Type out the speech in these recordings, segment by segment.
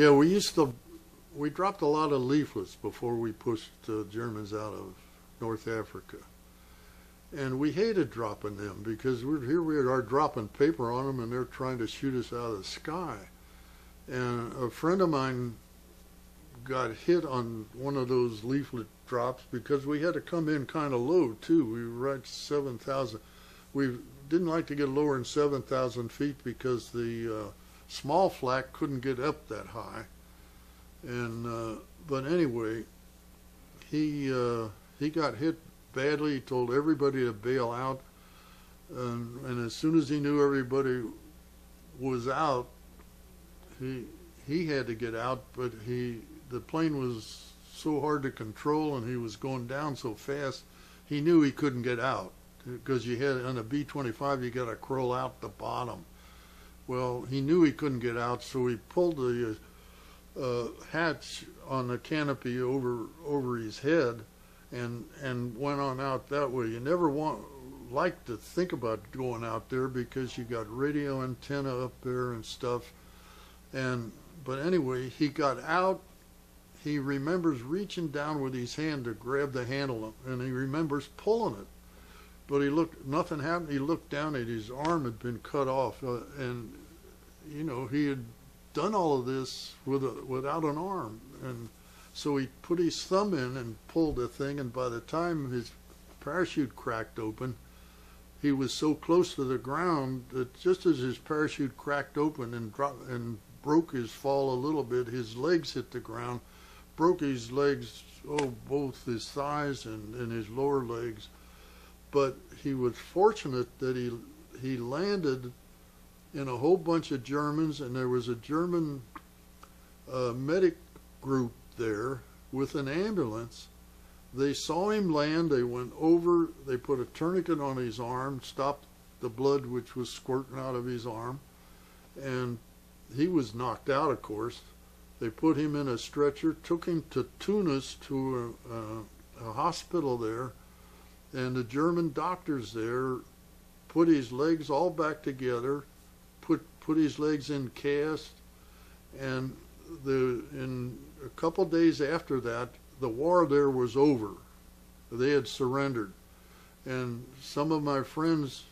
Yeah, we used to, we dropped a lot of leaflets before we pushed the Germans out of North Africa. And we hated dropping them because we're here we are dropping paper on them and they're trying to shoot us out of the sky. And a friend of mine got hit on one of those leaflet drops because we had to come in kind of low too. We were at 7,000. We didn't like to get lower than 7,000 feet because the uh, small flak couldn't get up that high. And uh, but anyway, he uh, he got hit badly. He told everybody to bail out, and, and as soon as he knew everybody was out, he he had to get out. But he the plane was so hard to control, and he was going down so fast. He knew he couldn't get out because you had on a B-25 you got to crawl out the bottom. Well, he knew he couldn't get out, so he pulled the uh, hatch on the canopy over over his head, and and went on out that way. You never want like to think about going out there because you got radio antenna up there and stuff. And but anyway, he got out. He remembers reaching down with his hand to grab the handle, and he remembers pulling it. But he looked, nothing happened. He looked down at his arm had been cut off, uh, and you know he had done all of this with a, without an arm, and so he put his thumb in and pulled the thing, and by the time his parachute cracked open, he was so close to the ground that just as his parachute cracked open and dropped and broke his fall a little bit, his legs hit the ground, broke his legs, oh, both his thighs and, and his lower legs. But he was fortunate that he he landed in a whole bunch of Germans, and there was a German uh, medic group there with an ambulance. They saw him land. They went over. They put a tourniquet on his arm, stopped the blood which was squirting out of his arm, and he was knocked out, of course. They put him in a stretcher, took him to Tunis to a, a, a hospital there, and the German doctors there put his legs all back together, put put his legs in cast, and the in a couple days after that, the war there was over. They had surrendered, and some of my friends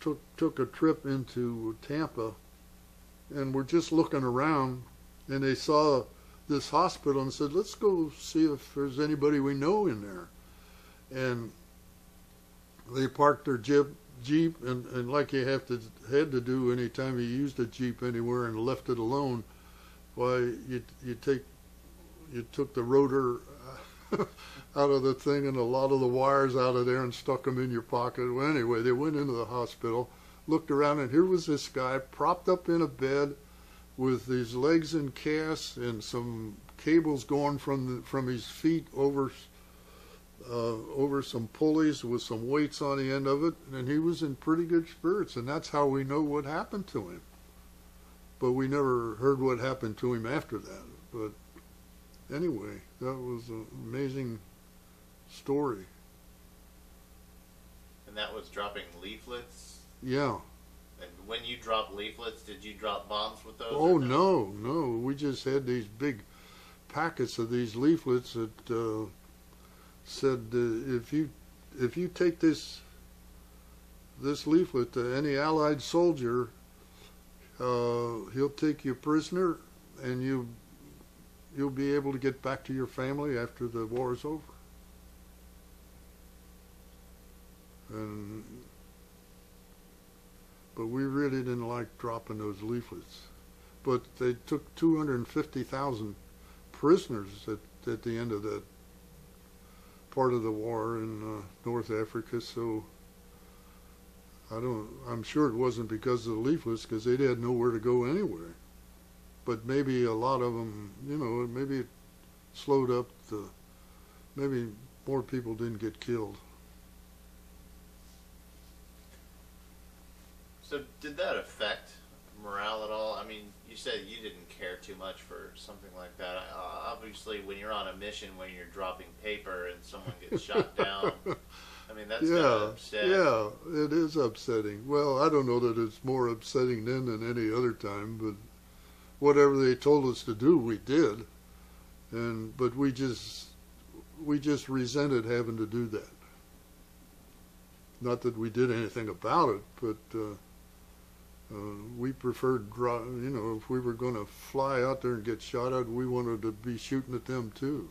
took took a trip into Tampa, and were just looking around, and they saw this hospital and said, "Let's go see if there's anybody we know in there," and they parked their jeep jeep and, and like you have to had to do any time you used a jeep anywhere and left it alone why you you take you took the rotor out of the thing and a lot of the wires out of there and stuck them in your pocket. Well anyway they went into the hospital looked around and here was this guy propped up in a bed with his legs in casts and some cables going from the, from his feet over uh, over some pulleys with some weights on the end of it, and he was in pretty good spirits, and that's how we know what happened to him. But we never heard what happened to him after that. But anyway, that was an amazing story. And that was dropping leaflets. Yeah. And when you dropped leaflets, did you drop bombs with those? Oh or no, no. We just had these big packets of these leaflets that uh, said uh, if you if you take this this leaflet to any Allied soldier, uh, he'll take you prisoner, and you you'll be able to get back to your family after the war is over. And but we really didn't like dropping those leaflets. But they took 250,000 prisoners at, at the end of that part of the war in uh, North Africa, so I don't. I'm sure it wasn't because of the leaflets, because they had nowhere to go anyway. But maybe a lot of them, you know, maybe it slowed up the. Maybe more people didn't get killed. So did that affect morale at all? I mean, you said you didn't care too much for something like that. Uh, obviously, when you're on a mission, when you're dropping paper and someone gets shot down, I mean that's yeah, upsetting. yeah, it is upsetting. Well, I don't know that it's more upsetting then than any other time, but whatever they told us to do, we did, and but we just we just resented having to do that. Not that we did anything about it, but uh, uh, we preferred, you know, if we were going to fly out there and get shot at, we wanted to be shooting at them too.